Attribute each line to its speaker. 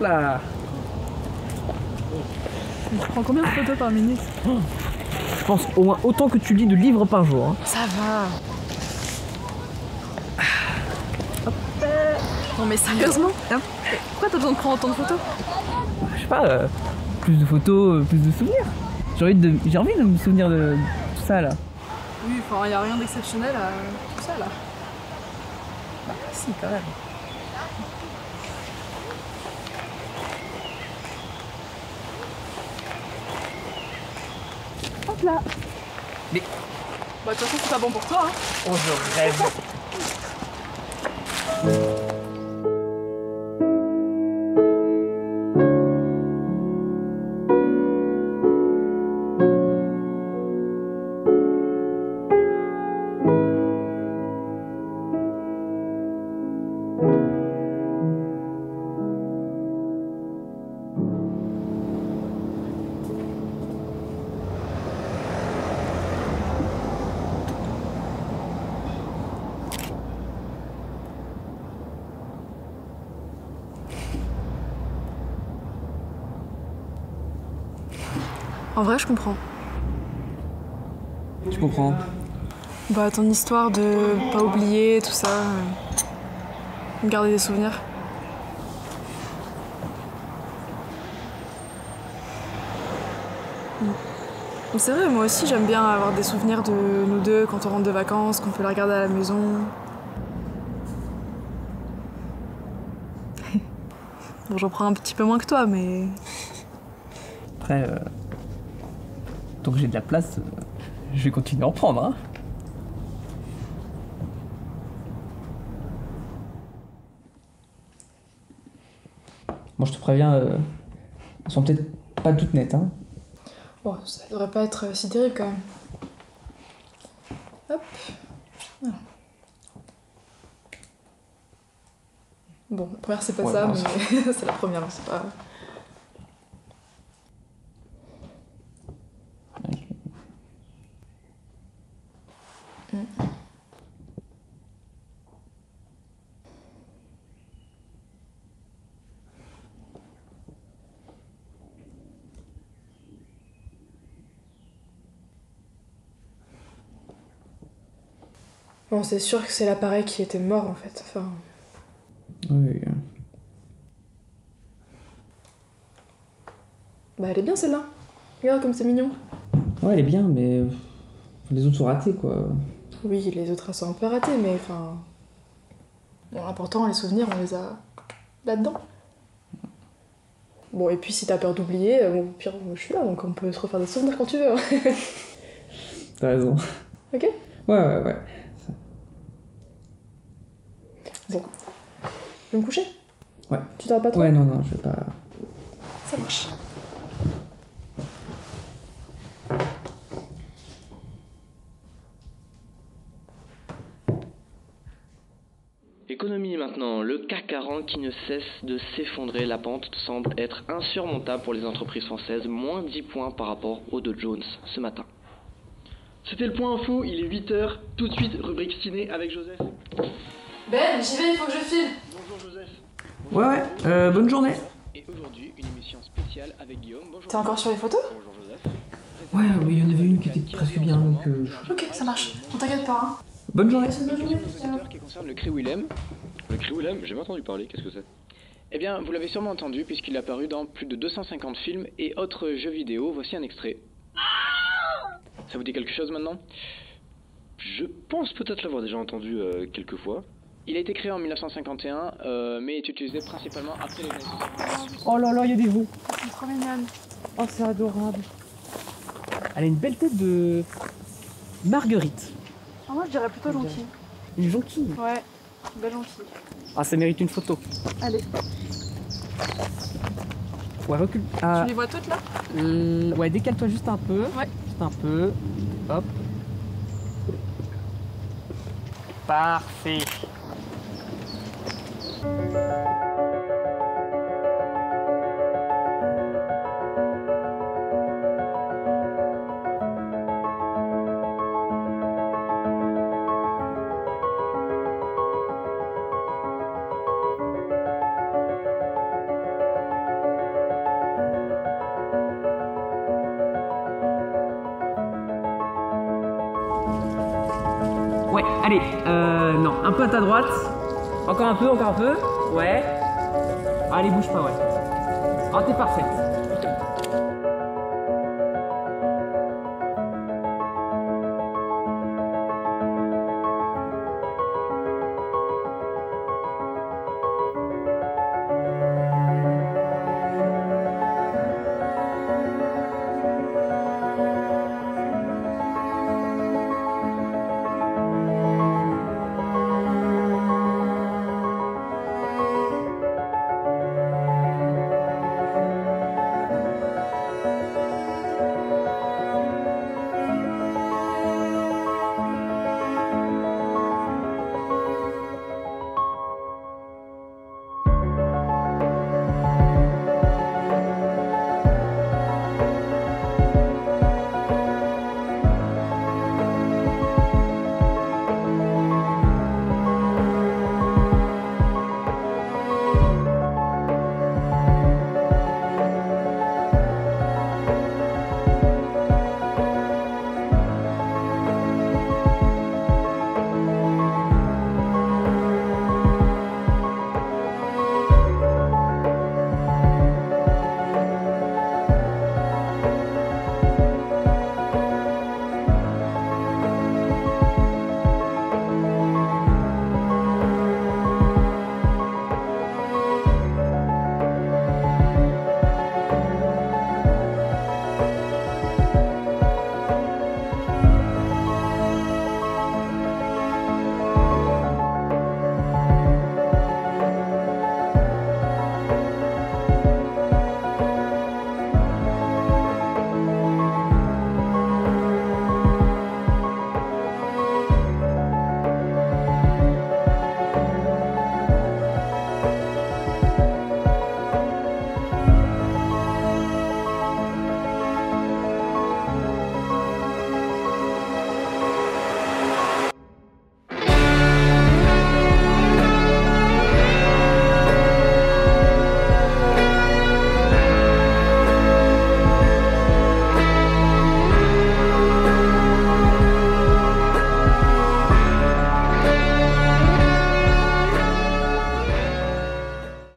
Speaker 1: Là
Speaker 2: Tu prends combien de photos par minute
Speaker 1: Je pense au moins autant que tu lis de livres par jour. hein.
Speaker 2: Ça va. Non mais sérieusement
Speaker 1: Hein
Speaker 2: Pourquoi t'as besoin de prendre autant de photos
Speaker 1: Je sais pas, euh, plus de photos, euh, plus de souvenirs. J'ai envie de, j'ai envie de me souvenir de tout ça là.
Speaker 2: Oui, enfin y a rien d'exceptionnel à tout ça là.
Speaker 1: Bah si, quand même.
Speaker 2: Là
Speaker 1: Mais-
Speaker 2: Bah de toute façon c'est pas bon pour toi hein.
Speaker 1: Oh, je rêve.
Speaker 2: En vrai je comprends.
Speaker 1: Je comprends.
Speaker 2: Bah ton histoire de pas oublier tout ça. euh, Garder des souvenirs. C'est vrai, moi aussi j'aime bien avoir des souvenirs de nous deux quand on rentre de vacances, qu'on peut les regarder à la maison. bon, j'en prends un petit peu moins que toi, mais.
Speaker 1: Après, euh, tant que j'ai de la place, euh, je vais continuer à en prendre. Hein. Bon, je te préviens, euh, elles sont peut-être pas toutes nettes. Hein.
Speaker 2: Bon, ça devrait pas être si terrible quand même. Hop. Voilà. Bon, la première c'est pas
Speaker 1: Ouais,
Speaker 2: ça, mais c'est la première, c'est pas. Bon, c'est sûr que c'est l'appareil qui était mort en fait. Enfin,
Speaker 1: Oui.
Speaker 2: bah elle est bien celle-là. Regarde comme c'est mignon.
Speaker 1: Ouais, elle est bien, mais les autres sont ratés, quoi.
Speaker 2: Oui, les autres sont un peu ratées, mais enfin. Bon, l'important, les souvenirs, on les a là-dedans. Bon, et puis si t'as peur d'oublier, euh, bon, au pire, moi, je suis là, donc on peut se refaire des souvenirs quand tu veux. hein.
Speaker 1: T'as raison.
Speaker 2: Ok?
Speaker 1: Ouais, ouais, ouais.
Speaker 2: Je vais me coucher?
Speaker 1: Ouais.
Speaker 2: Tu dors pas trop?
Speaker 1: Ouais, non, non, je vais pas.
Speaker 2: Ça marche.
Speaker 3: Économie maintenant, le CAC 40 qui ne cesse de s'effondrer, la pente semble être insurmontable pour les entreprises françaises, moins 10 points par rapport au Dow Jones ce matin.
Speaker 4: C'était le point info, il est 8h, tout de suite, rubrique ciné avec Joseph.
Speaker 2: Ben, j'y vais, il faut que je file.
Speaker 1: Ouais, ouais, euh, bonne journée.
Speaker 3: Et aujourd'hui, une émission spéciale avec Guillaume. Bonjour.
Speaker 2: T'es encore sur les photos
Speaker 3: Bonjour Joseph.
Speaker 1: Ouais, mais il y en avait une qui était presque bien, donc. euh,
Speaker 2: Ok, ça marche. On t'inquiète pas, hein.
Speaker 1: Bonne journée.
Speaker 3: Secteur qui concerne le Cré Willem.
Speaker 5: Le cri Willem, j'ai jamais entendu parler, qu'est-ce que c'est?
Speaker 3: Eh bien, vous l'avez sûrement entendu puisqu'il est apparu dans plus de 250 films et autres jeux vidéo. Voici un extrait. Ça vous dit quelque chose maintenant?
Speaker 5: Je pense peut-être l'avoir déjà entendu euh, quelques fois.
Speaker 3: Il a été créé en 1951, euh, mais est utilisé principalement après les années 60.
Speaker 1: Oh là là, il y a des veaux.
Speaker 2: C'est trop mignonne.
Speaker 1: Oh, c'est adorable. Elle a une belle tête de. Marguerite.
Speaker 2: Ah, moi je dirais plutôt gentil.
Speaker 1: Une jonquille.
Speaker 2: Ouais, belle gentille.
Speaker 1: Ah, ça mérite une photo.
Speaker 2: Allez,
Speaker 1: Ouais, recule. Ah,
Speaker 2: tu les vois toutes là?
Speaker 1: Euh, ouais, décale-toi juste un peu.
Speaker 2: Ouais.
Speaker 1: Juste un peu. Hop. Parfait. Ouais, allez, euh, non, un peu à ta droite, encore un peu, encore un peu. Ouais. Allez, bouge pas, ouais. Ah, t'es parfaite.